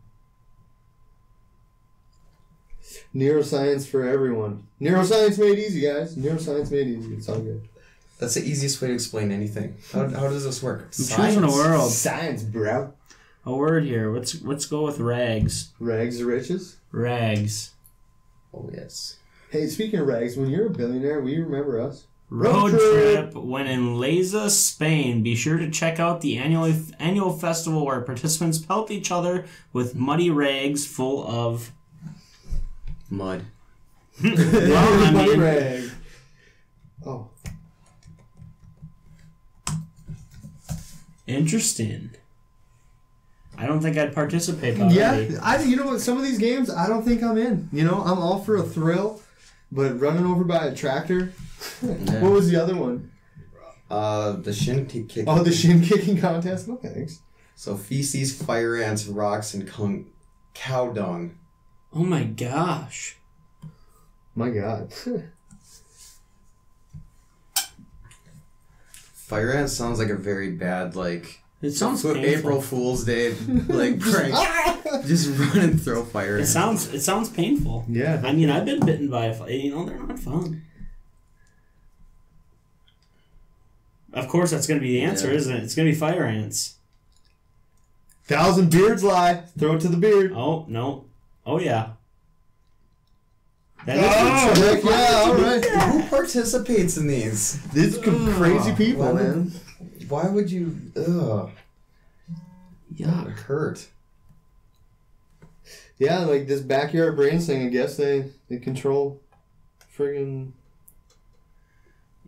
Neuroscience for everyone. Neuroscience made easy, guys. Neuroscience made easy. It's all good. That's the easiest way to explain anything. How, how does this work? I'm choosing a world. Science, bro. A word here. Let's let's go with rags. Rags to riches. Rags. Oh yes. Hey, speaking of rags, when you're a billionaire, will you remember us? Road Road trip when in Leza, Spain. Be sure to check out the annual annual festival where participants pelt each other with muddy rags full of. Mud. [laughs] Well, I mean, rag. Oh, interesting. I don't think I'd participate. Already. yeah. I. You know what? Some of these games, I don't think I'm in. You know, I'm all for a thrill, but running over by a tractor. Yeah. What was the other one? Uh, the shin t- kick. Oh, the shin kicking contest. No thanks. So feces, fire ants, rocks, and con- cow dung. Oh my gosh. My God. [laughs] Fire ants sounds like a very bad like It sounds Fo- painful. April Fool's Day [laughs] like prank. [laughs] Just run and throw fire. It sounds it sounds painful. yeah. I mean, I've been bitten by a fly. You know, they're not fun. Of course, that's going to be the answer, Yeah. isn't it? It's going to be fire ants. Thousand beards lie. Throw it to the beard. Oh no! Oh yeah. That Oh, is heck yeah, all right. Who participates in these? These crazy oh, people, Why would- man. Why would you? Ugh, Yeah. it hurt. Yeah, like this backyard brains thing. I guess they they control, friggin'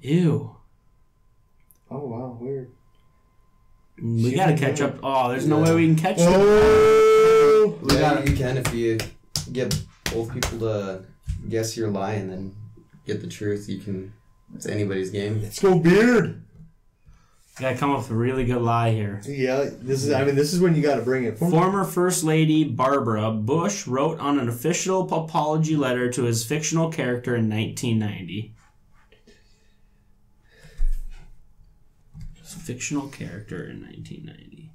Ew. Oh wow, weird. We Shit, gotta catch up. Oh, there's no Yeah. way we can catch them. Oh, We yeah, gotta- you can if you get both people to guess your lie and then get the truth. You can. It's anybody's game. let's go beard. Gotta come up with a really good lie here. Yeah, this is. I mean, this is when you got to bring it. Former First Lady Barbara Bush wrote on an official apology letter to his fictional character in 1990. His fictional character in 1990.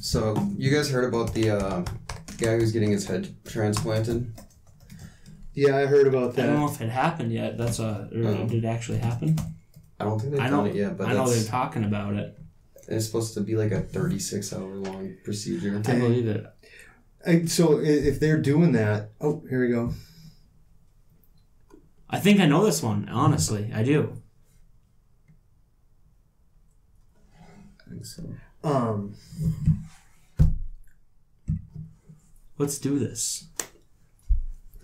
So you guys heard about the uh, guy who's getting his head transplanted? Yeah, I heard about that. I don't know if it happened yet. That's a. Or Oh. Did it actually happen? I don't think they've I done it yet, but I know they're talking about it. it's supposed to be like a 36 hour long procedure. I believe it. I, so if they're doing that, oh, here we go. I think I know this one. Honestly, I do. I think so. Um, Let's do this.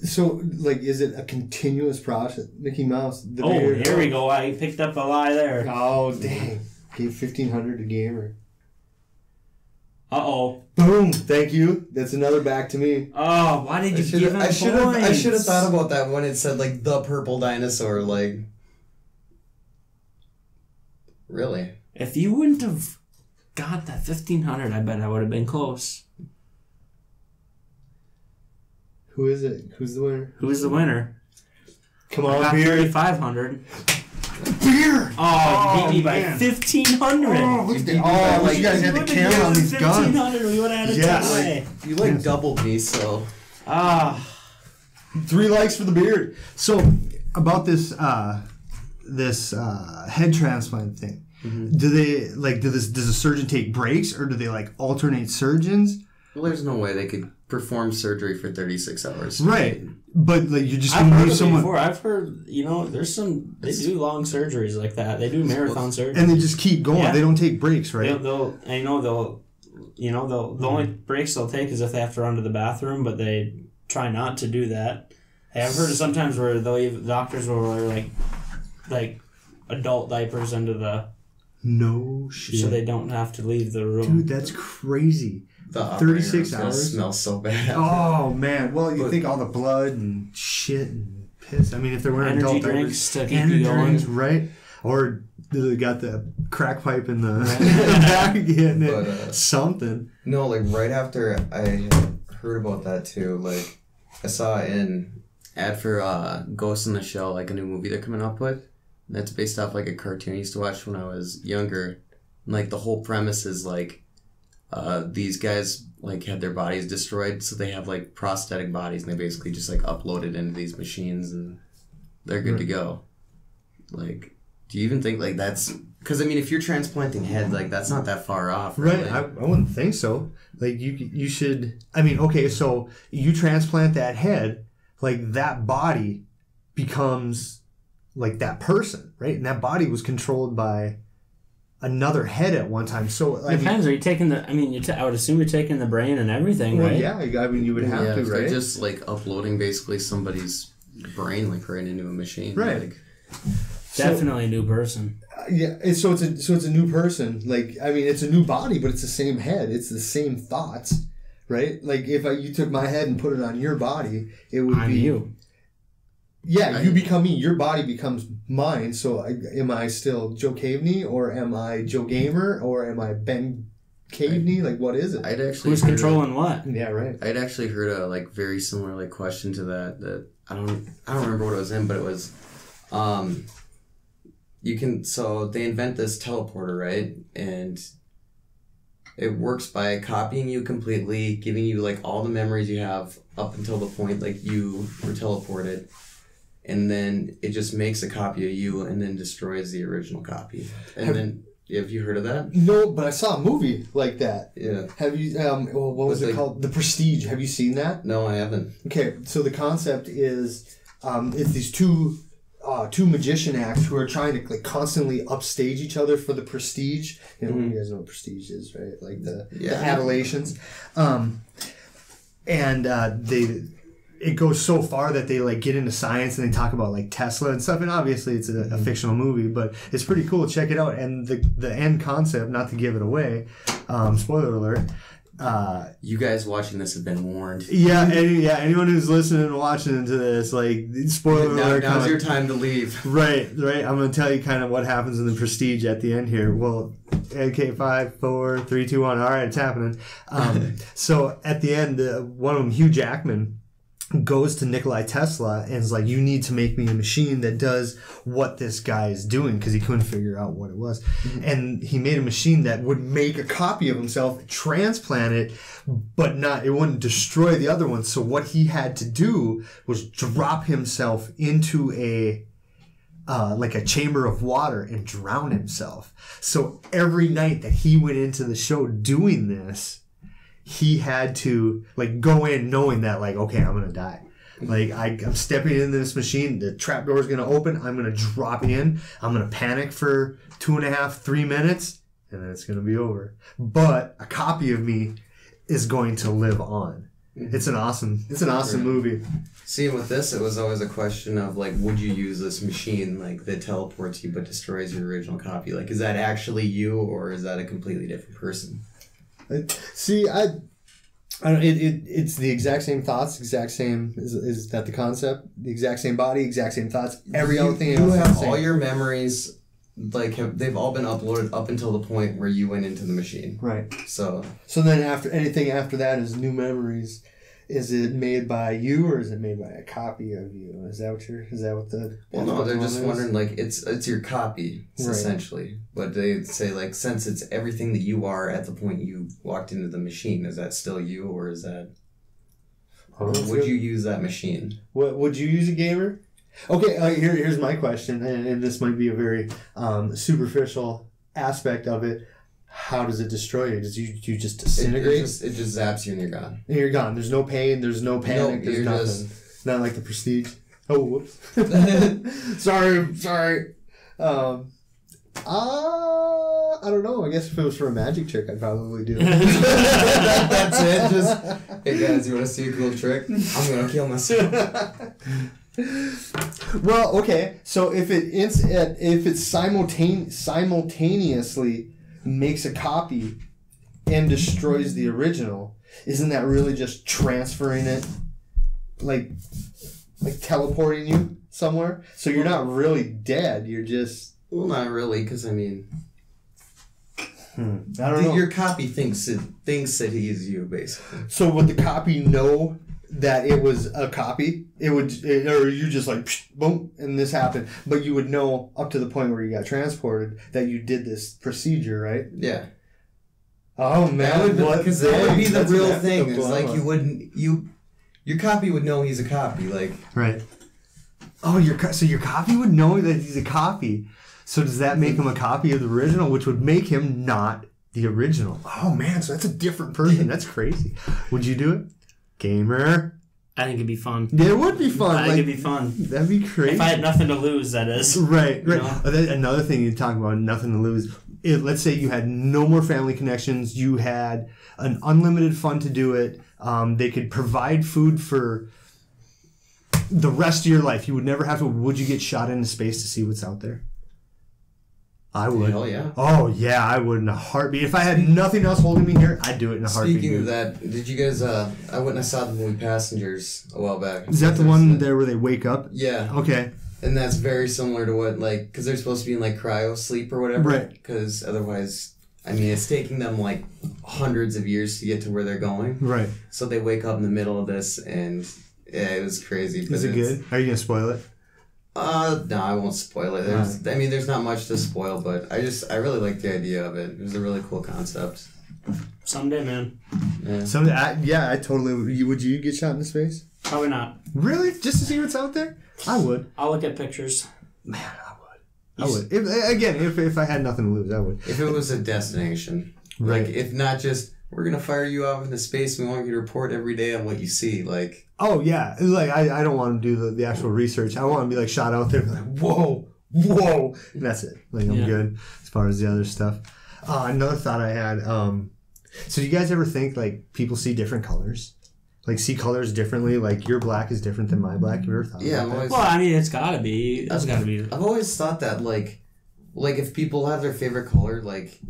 So, like, is it a continuous process? Mickey Mouse. The Oh, beard- here we go. I picked up a lie there. Oh, dang. Gave 1500 to Gamer. Uh oh. Boom. Thank you. That's another back to me. Oh, why did I you should give have. him I should have. I points? should have thought about that when it said like the purple dinosaur. Like, really? If you wouldn't have got that fifteen hundred, I bet I would have been close. Who is it? Who's the winner? Who's the winner? Come I on, got Beard. thirty five hundred. Beer! Oh, you Oh, beat me by fifteen hundred. Oh, look at You that. Oh, me you guys had the camera on these guns. 1500, we would have had a Yes. tie. You like doubled me, so Ah, Three likes for the beard. So about this uh this uh head transplant thing. Do they like do this does a surgeon take breaks or do they like alternate surgeons? well, there's no way they could perform surgery for 36 hours. Right. But like you're just I've gonna heard leave someone before. I've heard, you know, there's some they do long surgeries like that. They do marathon surgery. and they just keep going. Yeah. They don't take breaks, They'll, right? they'll, I know they'll, you know, they'll the only mm-hmm. breaks they'll take is if they have to run to the bathroom, but they try not to do that. I've heard of sometimes where they'll even, doctors will wear like, like, adult diapers into the No shit. so they don't have to leave the room. Dude, that's crazy. The 36 operator's gonna hours? Smells so bad. Oh man. Well, you But- think all the blood and shit and piss. I mean, if they're wearing Energy adult drinks diapers, to keep energy you going. drinks, right? Or they got the crack pipe in the [laughs] back getting it. But, uh, Something. No, like right after I heard about that too, like I saw an ad for uh, Ghost in the Shell, like a new movie they're coming up with. That's based off like a cartoon I used to watch when I was younger. And, like the whole premise is like uh, these guys like had their bodies destroyed, so they have like prosthetic bodies, and they basically just like upload it into these machines, and they're good to go. Like, do you even think like that's because I mean, if you're transplanting head, like that's not that far off, Right. really. I, I wouldn't think so. Like you you should I mean, okay, so you transplant that head, like that body becomes like that person, right? And that body was controlled by another head at one time. So I mean, Depends. Are you taking the? I mean, you ta- I would assume you're taking the brain and everything, well, right? yeah, I mean you would have yeah, to, if they're right? just like uploading basically somebody's brain like right into a machine. Right. Like, So- Definitely a new person. Uh, yeah, it's, so it's a so it's a new person. Like I mean, it's a new body, but it's the same head. It's the same thoughts, right? Like if I, you took my head and put it on your body, it would I'm be you. Yeah, I- you become me. Your body becomes mine. So I, am I still Joe Caveney or am I Joe Gamer or am I Ben Caveney? Like what is it? I'd actually Who's heard controlling what? yeah, right. A, I'd actually heard a like very similar like question to that that I don't I don't remember what it was in, but it was, um, you can so they invent this teleporter right and. It works by copying you completely, giving you like all the memories you have up until the point like you were teleported, and then it just makes a copy of you and then destroys the original copy. And Have- then have you heard of that? No, but I saw a movie like that. Yeah. Have you? Um, well, what was Was it it- called? The Prestige. Have you seen that? No, I haven't. Okay, so the concept is, um, it's these two, uh, two magician acts who are trying to like constantly upstage each other for the prestige. You know, you guys know what prestige is, right? Like the, the Yeah. adulations. Um, and uh, they, it goes so far that they like get into science and they talk about like Tesla and stuff. And obviously, it's a, a fictional movie, but it's pretty cool. Check it out. And the the end concept, not to give it away, um, spoiler alert. Uh, You guys watching this have been warned. yeah, any, yeah. Anyone who's listening and watching to this, like, spoiler Now, alert. now's your time to leave. Right, right. I'm gonna tell you kind of what happens in the Prestige at the end here. Well, okay, five, four, three, two, one. All right, it's happening. Um, [laughs] so at the end, uh, one of them, Hugh Jackman, goes to Nikolai Tesla and is like, "You need to make me a machine that does what this guy is doing," because he couldn't figure out what it was. And he made a machine that would make a copy of himself, transplant it, but not it wouldn't destroy the other one. So what he had to do was drop himself into a uh, like a chamber of water and drown himself. So every night that he went into the show doing this, he had to like go in knowing that like okay I'm gonna die. Like I, I'm stepping into this machine, the trap door is gonna open. I'm gonna drop in. I'm gonna panic for two and a half, three minutes, and then it's gonna be over. But a copy of me is going to live on. Mm-hmm. It's an awesome. It's an awesome movie. See, with this, it was always a question of like, would you use this machine like that teleports you but destroys your original copy? Like, is that actually you or is that a completely different person? See, I, I don't. It, it it's the exact same thoughts, exact same. Is, is that the concept? The exact same body, exact same thoughts. Every you, other thing. you have the same. all your memories, like have, they've all been uploaded up until the point where you went into the machine. right. So So then, after anything after that is new memories. Is it made by you or is it made by a copy of you? Is that what you're? Is that what the? Well, no, they're just is? wondering like it's it's your copy Right. essentially, but they say like since it's everything that you are at the point you walked into the machine, is that still you or is that Oh, would good. you use that machine? What would you use a gamer? Okay, uh, here, here's my question, and, and this might be a very um, superficial aspect of it. How does it destroy you? Does you you just It, disintegrate it just it just zaps you and you're gone. and you're gone? There's no pain. There's no panic. there's nothing. Not like the Prestige. [laughs] Oh, whoops. [laughs] sorry, sorry. Um, uh, I don't know. I guess if it was for a magic trick, I'd probably do it. [laughs] That's it. Just hey guys, you want to see a cool trick? I'm gonna kill myself. well, okay. So if it uh, if it simultane- simultaneously makes a copy and destroys the original, isn't that really just transferring it, like like teleporting you somewhere? So you're not really dead. You're just Well, not really, because I mean, hmm, I don't know. your copy thinks it thinks that he is you, basically. So would the copy know that it was a copy? It would, it, or you just like psh, boom, and this happened. But you would know up to the point where you got transported that you did this procedure, right? Yeah, Oh man, that would what because that would be the That's real thing. It's like you wouldn't you. Your copy would know he's a copy. Like right. Oh, your so your copy would know that he's a copy. So does that make him a copy of the original, which would make him not the original? Oh man, so that's a different person. That's crazy. Would you do it, gamer? I think it'd be fun. It would be fun. I think like, it'd be fun. that'd be crazy. If I had nothing to lose, that is. [laughs] Right, right. You know? Uh, Another thing you talk about, nothing to lose. It, let's say you had no more family connections. You had an unlimited fund to do it. Um, they could provide food for the rest of your life. You would never have to. Would you get shot into space to see what's out there? I would. hell yeah. Oh yeah, I would in a heartbeat. If I had nothing else holding me here, I'd do it in a heartbeat. Speaking of that, did you guys? Uh, I went and I saw the movie Passengers a while back. Is that the one there where they wake up? Yeah, Okay. and that's very similar to what like because they're supposed to be in like cryo sleep or whatever. Right. Because otherwise, I mean, it's taking them like hundreds of years to get to where they're going. Right. So they wake up in the middle of this, and yeah, it was crazy. Is it good? Are you gonna spoil it? Uh, no, I won't spoil it. There's, I mean, there's not much to spoil, but I just, I really like the idea of it. It was a really cool concept. Someday, man. Yeah. Some, I, yeah, I totally. would. You- Would you get shot into space? Probably not. Really? Just to see what's out there? I would. I'll look at pictures. Man, I would. I would. If, again, if, if I had nothing to lose, I would. If it was a destination, Right. like if not just we're gonna fire you out into space, we want you to report every day on what you see. Like, Oh yeah, like I, I don't want to do the, the actual research. I want to be like shot out there, and be like whoa, whoa, and that's it. Like I'm Yeah. good as far as the other stuff. Uh, another thought I had. Um, so do you guys ever think like people see different colors? Like see colors differently. Like your black is different than my black. You ever thought yeah, about I'm that? Well, I mean, it's gotta be. It's gotta be. I've always thought that like, like if people have their favorite color, like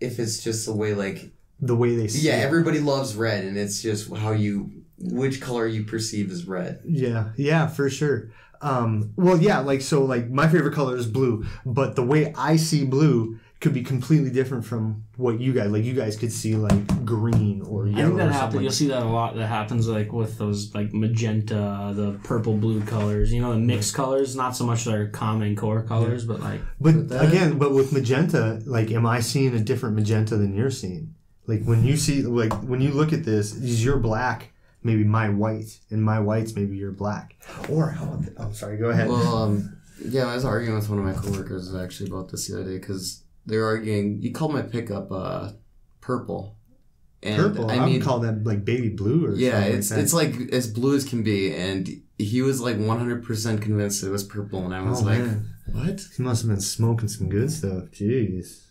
if it's just the way like the way they see. yeah, it. everybody loves red, and it's just how you which color you perceive as red. Yeah, yeah, for sure. Um, well, yeah, like so, like my favorite color is blue, but the way I see blue could be completely different from what you guys like. You guys could see like green or I yellow. think that or happens. You'll see that a lot. That happens like with those like magenta, the purple blue colors. You know, the mixed colors. Not so much their common core colors, but like But With again, but with magenta, like, am I seeing a different magenta than you're seeing? Like when you see, like when you look at this, is your black maybe my white, and my white's maybe your black? Or how about? The, oh, sorry. Go ahead. Well, um, yeah, I was arguing with one of my coworkers actually about this the other day because they're arguing. He called my pickup uh, purple, and Purple. I I mean, would call that like baby blue or yeah, something it's like it's like as blue as can be, and he was like one hundred percent convinced it was purple, and I was Oh, like, man. what? He must have been smoking some good stuff. Jeez.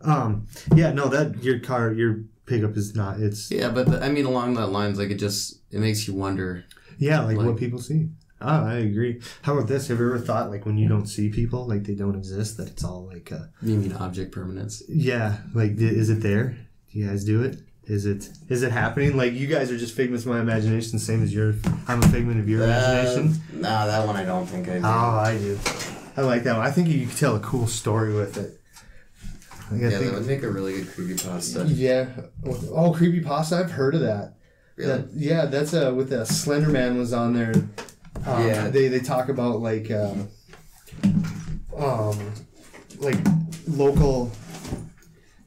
Um. Yeah. No. That your car, your pickup is not. It's Yeah, but the, I mean, along that lines, like it just it makes you wonder. yeah, like, Like- what people see. Oh, I agree. How about this? Have you ever thought like when you don't see people, like they don't exist, that it's all like, uh, You mean object permanence? yeah, like is it there? Do you guys do it? Is it is it happening? Like you guys are just figments of my imagination, same as your. I'm a figment of your imagination. Uh, nah, that one I don't think I do. Oh, I do. I like that one. I think you could tell a cool story with it. Like, I yeah, that think, would make a really good creepypasta. Yeah. Oh, creepy pasta. I've heard of that. Really? That, yeah, that's a with the Slender Man was on there. Um, Yeah. They they talk about like um, um like local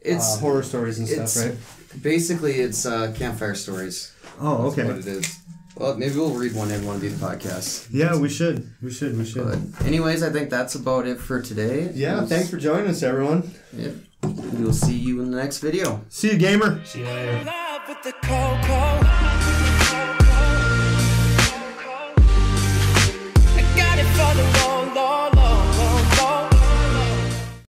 It's uh, horror stories and stuff, right? basically it's uh, campfire stories. oh, That's okay. what it is. Well, maybe we'll read one in one of these podcasts. Yeah, we should. We should. We should. But anyways, I think that's about it for today. Yeah. Thanks for joining us, everyone. Yep. We will see you in the next video. See you, gamer. See you later.